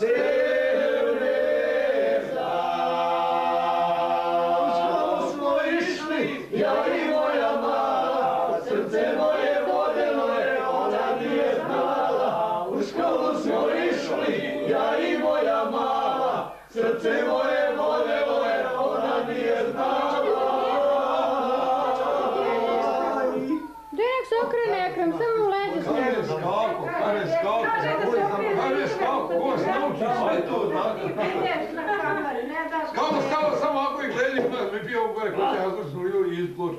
Deus. Skalo, skalo, samo ako ih gledali, mi pio u gore, koji ja zvršnu ili izbor.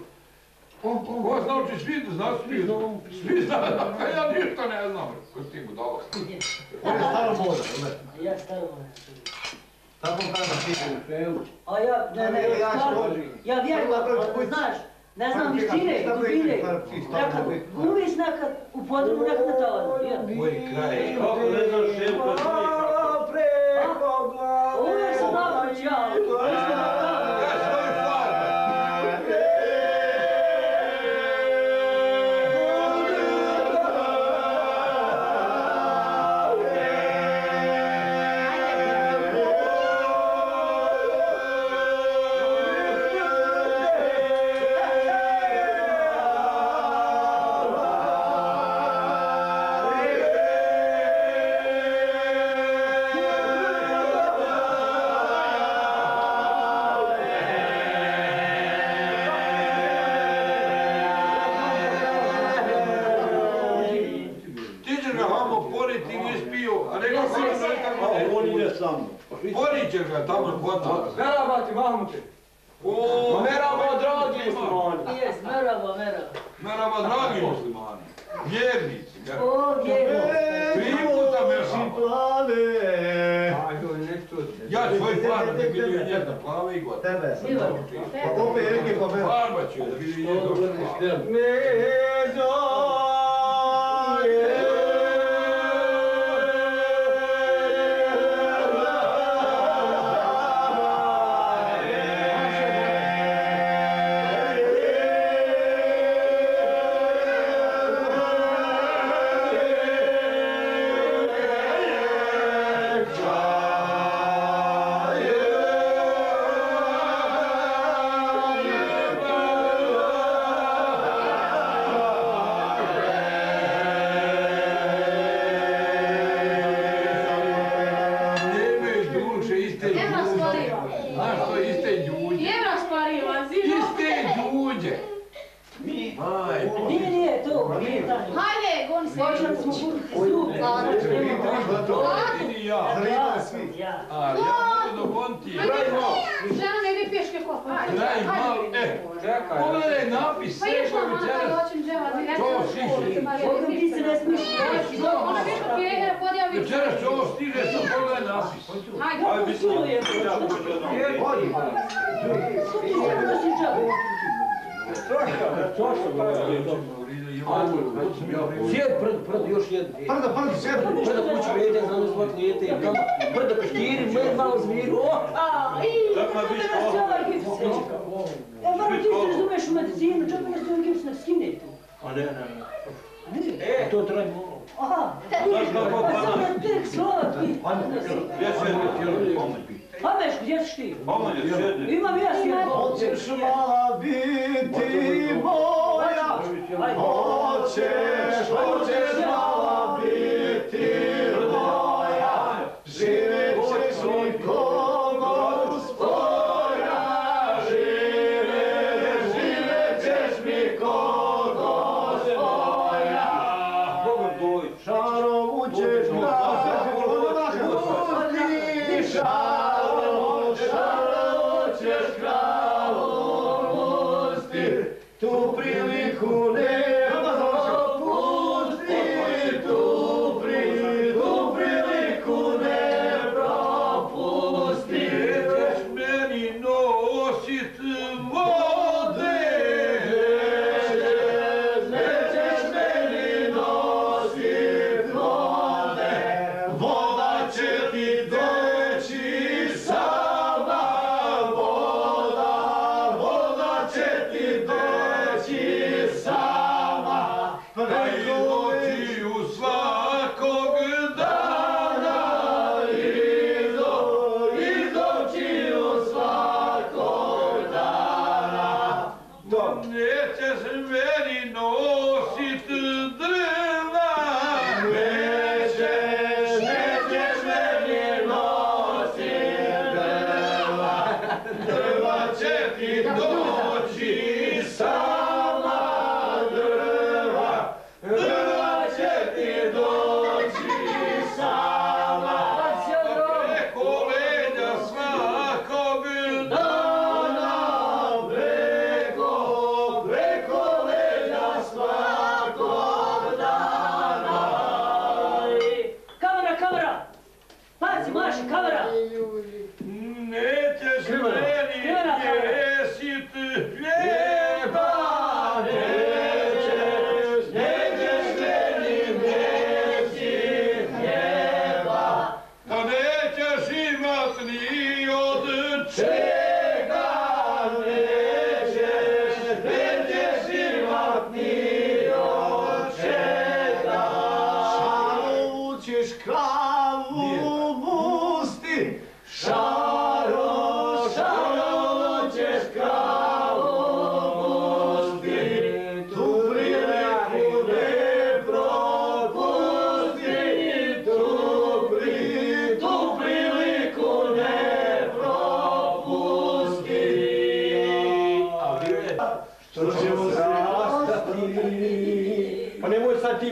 Ko zna uči svi da zna svi, svi zna, a ja ništa ne znam, ko s tim budala. On je staro moda, ne? Ja staro moda. Tako kada ti u A ja, ne, ne, ja stvarno, ja vjerujem, znaš, ne znam istine, dubine. Nekad uvis nekad u podrumu, nekad na tavan. Moj kraj. Kako ne znaš šepka Oh. Hamo poriti i ispio, a nego Jesi, jesi. A on ide sa mnom. Porit ćeš ga tamo kod nas. Merhaba ti, Mahmute. O, Merhaba, dragi muslimani. Jes, merhaba, merhaba. Merhaba, dragi muslimani. Vjernici. O, vjerujem. Tri puta nešto. Ja svoj farba da vidim njega plave i gotovo. Tebe. Pa opet je neki pa mene. Farba ću da vidim njega plave. Međo Nije, nije to, nije. Hajde, gon se. Počeli smo guriti zub. Idi ja. Zalivaju svi. Ja. A, ja mogu dogoniti. Žena ne ide pješke kopa. Daj malo, e, pogledaj napis, Pa ona kada večeras. hoćem dževa, ti To šiši. Boga ti se ne smiješ Ona više pjehera podjavi. Večeras će ovo stiže, sam pogledaj napis. Hajde. Aj, bi Čuo je. Vodi. Ti se nosi džabu. Sjed, brdo, brdo, još jedno. Prdo, prdo, sjedi. Brdo kuću vede, znamo svoj klijete i kama. Brdo kaštiri, me malo zmiru. O, A, i, Tako kako da nas je ovaj gips sjeća? Ja malo ti se razumeš u medicinu, čak da se ovaj gips ne skine tu. A ne, ne, ne. E, to treba malo. Aha, kako pa sam pada? na tek slatki. Gdje sjedi? Hameš, gdje si ti? Sjedi. Imam ja sjed. Hoćeš mala biti moja. Hoćeš, hoćeš mala cool.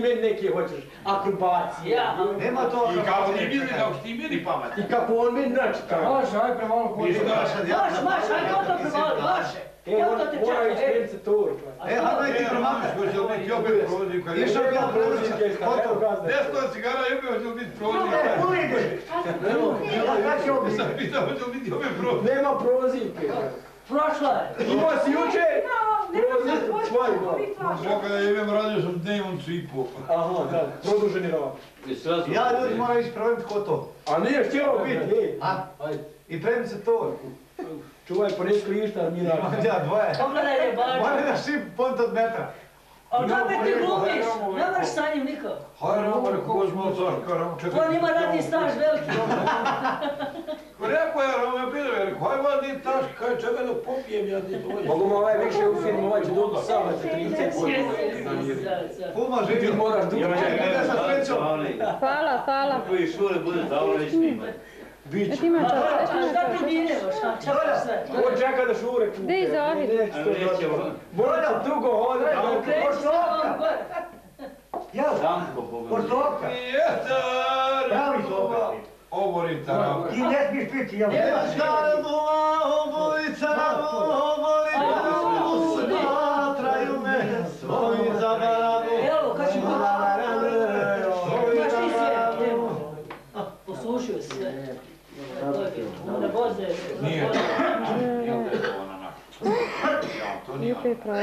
Meni neke hoćeš akrobacije. Ja, Nema to. I kao ti bili, kao ti bili pamet. I kako on meni načita. Može, aj premalo ko ja Maš, maš, aj kao to prevali, maše. E, on to te mora čeka, ići e. meni se to. E, hajde ti promakaj. Hoće li biti opet prozivka? Išao bi ja prelazak. Foto. Desto cigara jebe, hoće li biti prozivka? E, ujde. Ja kad će ovo Sam pitao, hoće li biti opet prozivka? Nema prozivke. Prošla je. Imao si juče? Boga da jebem, radio sam dnevnicu i po. Aha, da, produženi srazum. Ja ljudi moram ići provjeriti ko to. A nije htjelo biti, ej. A? I premi se to. Čuvaj, ponesi klišta, mi radi. Ja, dvoje. Pogledaj je Moram baš. da šip pont od metra. Ali da me ti glumiš, ne možeš sa njim niko. Hajde, rekao smo car, čekaj. On ima radni staž veliki. Rekao je, ja pitao, je, rekao, hajde, vadi taš, kaj, čekaj da popijem, ja ti dođem. Mogu mu ovaj više u filmu, ovaj će dobiti sama za 30 godina. Puma Ti moraš dugo. Srećom. Hvala, hvala. Koji šure bude zavole i Bić. Ti ima čas, šta ti minemo, šta čekaš sve? On čeka da šure kupe. Gdje je Zahid? A neće on. Bolja dugo hoda. Gore. Ja, Danko, Boga. portovka. Jetar! Pravi toga. Obori tarav. Ti ne smiješ piti, ja. Škalbova, obojica, Nije. Nije ona naša. Ja, to nije. Nije pravo.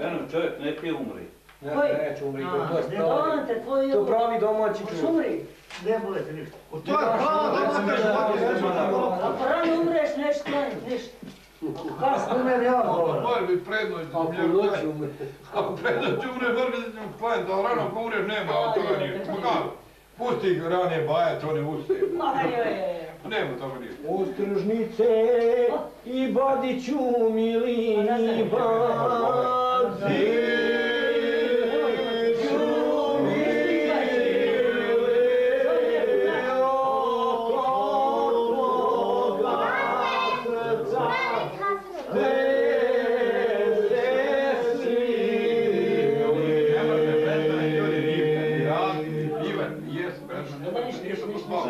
Eno, čovjek ne pije umri. Ne, neću umri, to je pravi. To pravi domaći čovjek. Umri. Ne bolete ništa. To je pravo da se Ako rano umreš, nešto klanjati, ništa. Kasno umem ja govorim. Prednost A po zemlje. noći umri. Ako prednost umre, mora biti zemlje klanjati, ali rano ako umreš, nema, od toga nije. Pa kako? Pusti ih rane baje, to ne ustaje. Ma je. Nema toga nije. Ostružnice i bodiću mili bazi.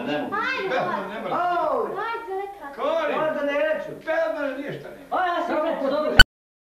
Ništa